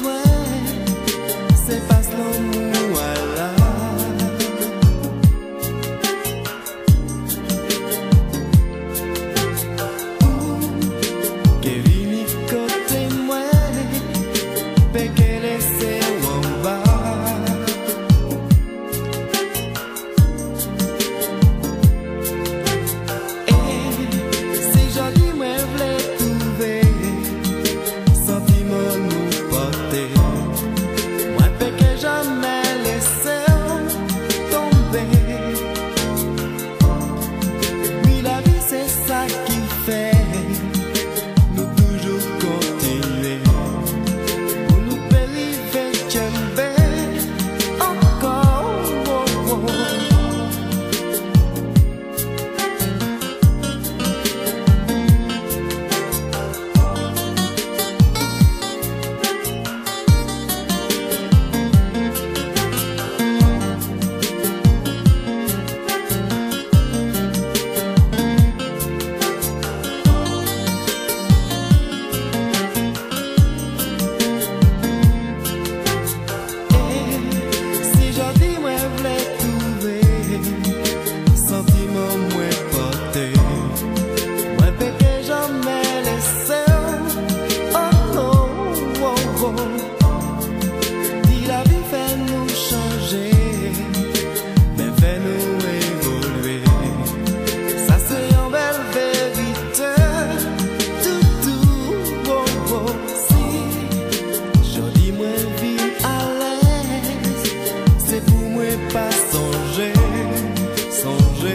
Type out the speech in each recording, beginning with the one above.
mwen bizwen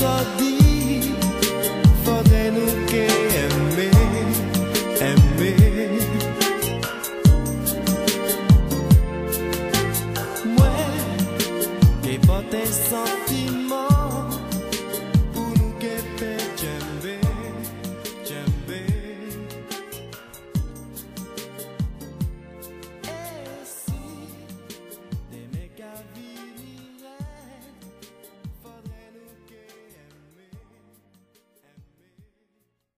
già di